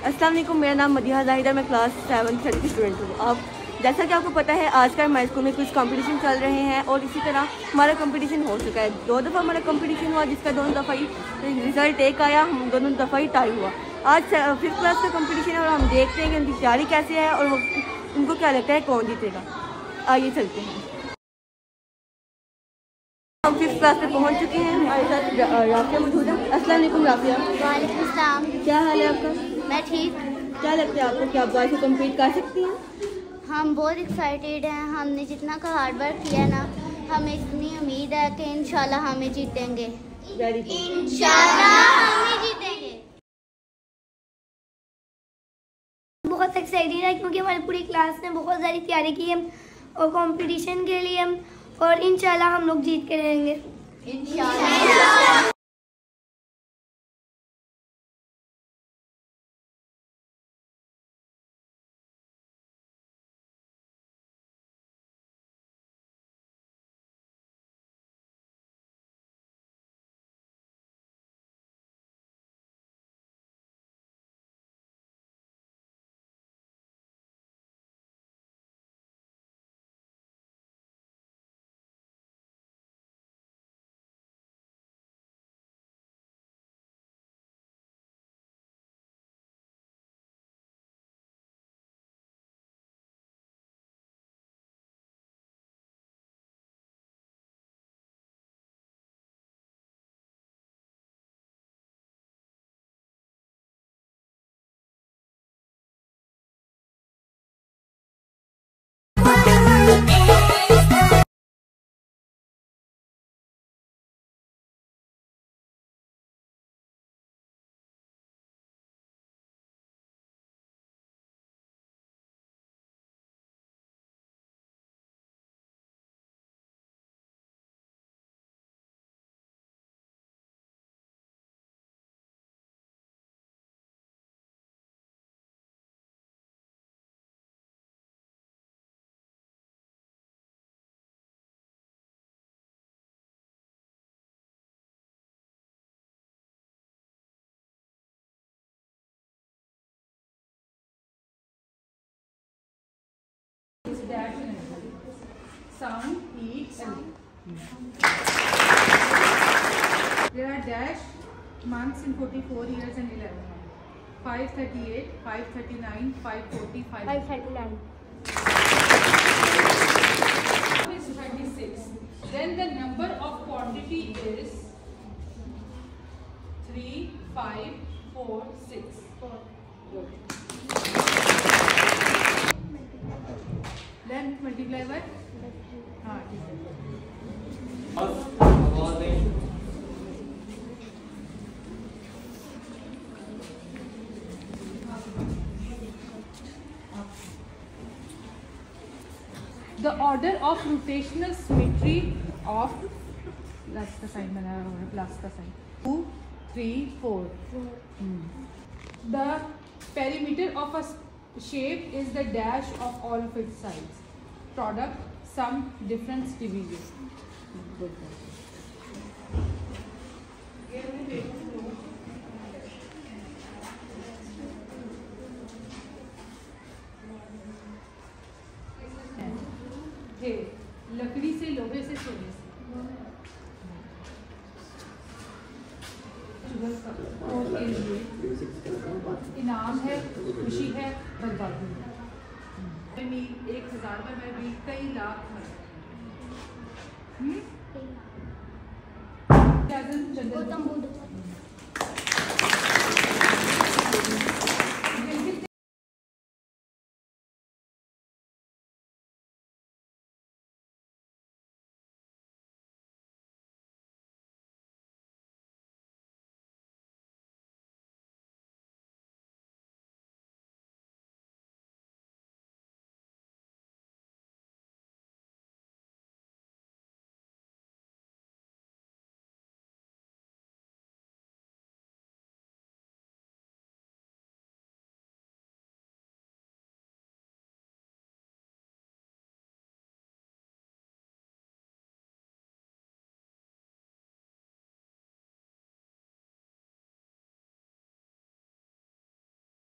अस्सलाम वालेकुम मेरा नाम मदिहा जाहिदा मैं क्लास सेवन थर्ड की स्टूडेंट हूँ। अब जैसा कि आपको पता है आज का हमारे स्कूल में कुछ कंपटीशन चल रहे हैं और इसी तरह हमारा कंपटीशन हो चुका है। दो दफ़ा हमारा कंपटीशन हुआ जिसका दोनों दफ़ा ही रिज़ल्ट एक आया हम दोनों दफ़ा ही टाई हुआ। आज फिफ्थ क्लास का कंपटीशन है और हम देखते हैं कि उनकी तैयारी कैसे है और वो उनको क्या लगता है कौन जीतेगा। आइए चलते हैं। हम फिफ्थ क्लास पे पहुँच चुके हैं। हमारे साथ राफिया मौजूद है। अस्सलाम वालेकुम राफिया। वालेकुम सलाम। क्या हाल है आपका? मैं ठीक। क्या लगता है आपको कि आप बाहर से कम्पीट कर सकती हैं? हम बहुत एक्साइटेड हैं। हमने जितना का हार्ड वर्क किया ना हमें इतनी उम्मीद है कि इंशाल्लाह हमें जीतेंगे इंशाल्लाह हमें जीतेंगे बहुत एक्साइटेड है क्योंकि हमारी पूरी क्लास ने बहुत सारी तैयारी की है और कंपटीशन के लिए और इंशाल्लाह हम लोग जीत के रहेंगे। Sound, heat, and There are dash months in 44 years and 11 months. 538, 539, 540, 539. is 36. Then the number of quantity is 3, 5, 4, 6. 4. Good. Then multiply by हाँ ठीक है the order of rotational symmetry of that's the sign plus the sign two three four hmm. the perimeter of a shape is the dash of all of its sides product sum difference division good थे लकड़ी से लोहे से सोने से। के। लिए इनाम है खुशी है बर्बादी है। एक हज़ार में भी कई लाख गौतम बुद्ध।